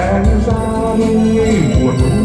hands out and leave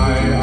my